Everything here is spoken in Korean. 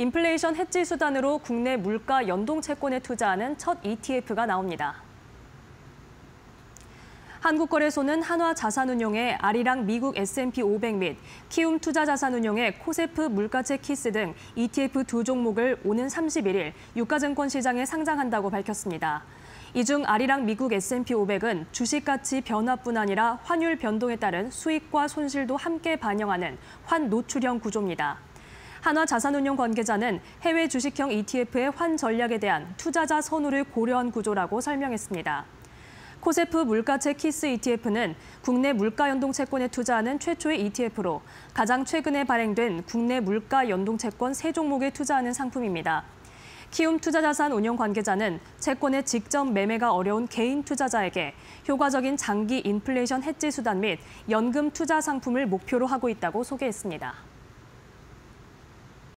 인플레이션 헤지 수단으로 국내 물가 연동 채권에 투자하는 첫 ETF가 나옵니다. 한국거래소는 한화자산운용의 ARIRANG 미국 S&P 500 및 키움 투자자산운용의 KOSEF 물가채 KIS 등 ETF 두 종목을 오는 31일 유가증권 시장에 상장한다고 밝혔습니다. 이 중 ARIRANG 미국 S&P 500은 주식 가치 변화뿐 아니라 환율 변동에 따른 수익과 손실도 함께 반영하는 환 노출형 구조입니다. 한화자산운용 관계자는 해외 주식형 ETF의 환 전략에 대한 투자자 선호를 고려한 구조라고 설명했습니다. KOSEF 물가채 KIS ETF는 국내 물가 연동 채권에 투자하는 최초의 ETF로 가장 최근에 발행된 국내 물가 연동 채권 세 종목에 투자하는 상품입니다. 키움 투자자산 운용 관계자는 채권의 직접 매매가 어려운 개인 투자자에게 효과적인 장기 인플레이션 헤지 수단 및 연금 투자 상품을 목표로 하고 있다고 소개했습니다.